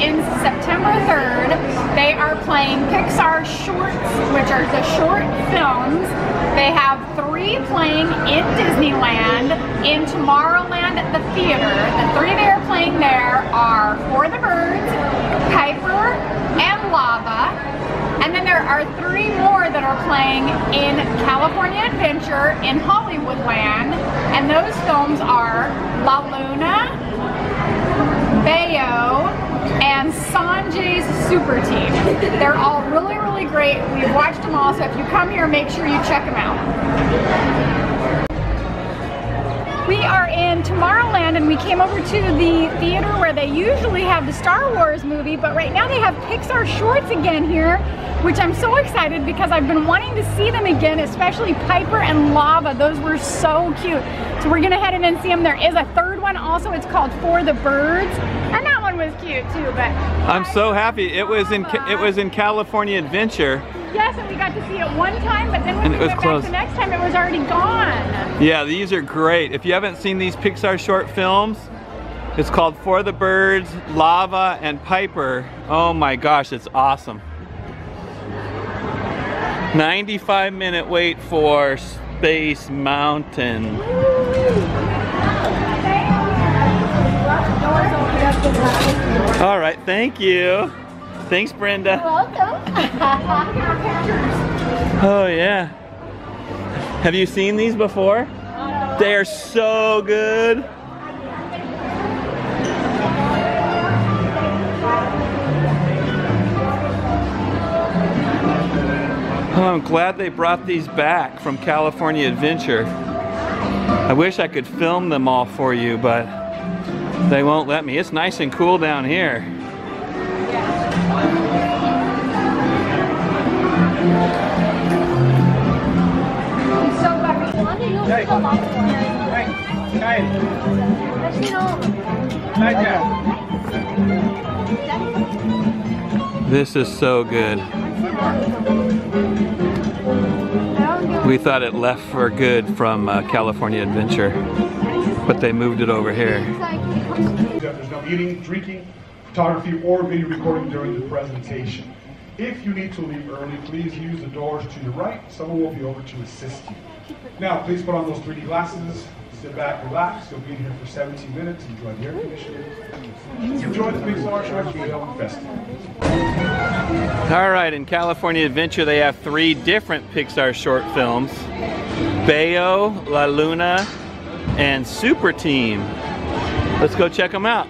in September 3rd. They are playing Pixar shorts, which are the short films. They have three playing in Disneyland, in Tomorrowland at the theater. The three they are playing there are For the Birds, Piper, and Lava. And then there are three more that are playing in California Adventure in Hollywoodland. And those films are La Luna, Bao, and Sanjay's Super Team. They're all really, really great. We've watched them all, so if you come here, make sure you check them out. We are in Tomorrowland and we came over to the theater where they usually have the Star Wars movie, but right now they have Pixar shorts again here, which I'm so excited because I've been wanting to see them again, especially Piper and Lava. Those were so cute. So we're gonna head in and see them. There is a third one also, it's called For the Birds. And that was cute too, but. I'm so happy. It was in it was in California Adventure. Yes, and we got to see it one time, but then when And we it was went closed. back the next time, it was already gone. Yeah, these are great. If you haven't seen these Pixar short films, it's called For the Birds, Lava, and Piper. Oh my gosh, it's awesome. 95 minute wait for Space Mountain. All right, thank you. Thanks, Brenda. Welcome. Oh yeah. Have you seen these before? They are so good. Oh, I'm glad they brought these back from California Adventure. I wish I could film them all for you, but they won't let me. It's nice and cool down here. This is so good. We thought it left for good from uh, California Adventure, but they moved it over here. There's no eating, drinking, photography, or video recording during the presentation. If you need to leave early, please use the doors to your right. Someone will be over to assist you. Now, please put on those 3D glasses, sit back, relax. You'll be in here for 17 minutes. Enjoy the air conditioning. Enjoy the Pixar Short Film Festival. All right, in California Adventure, they have three different Pixar short films Bao, La Luna, and Super Team. Let's go check them out.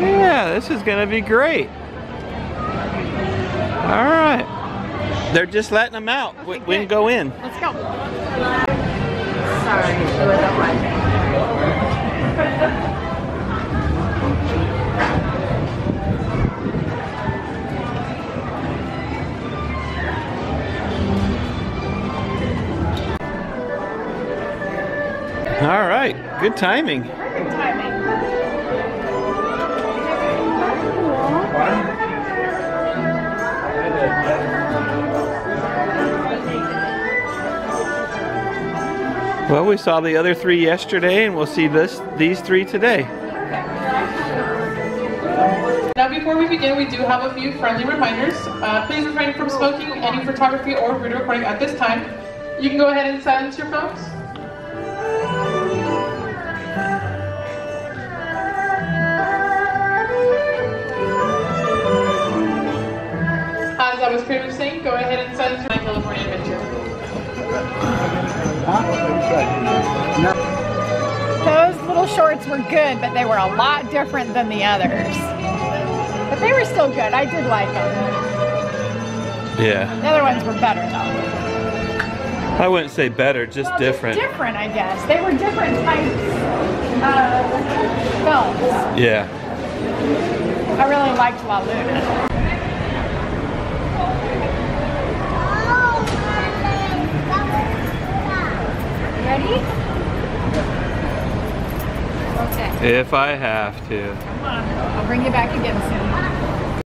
Yeah, this is gonna be great. All right. They're just letting them out. We, we can go in. Let's go. Sorry, All right, good timing. Well, we saw the other three yesterday, and we'll see this these three today. Now, before we begin, we do have a few friendly reminders. Uh, please refrain from smoking, any photography, or video recording at this time. You can go ahead and silence your phones. As I was previously go ahead and silence your My California Adventure. Those little shorts were good, but they were a lot different than the others. But they were still good. I did like them. Yeah, The other ones were better though. I wouldn't say better, just Well, different. Different, I guess. They were different types of films. Yeah. I really liked La Luna. Ready? Okay. If I have to. Come on. I'll bring you back again soon.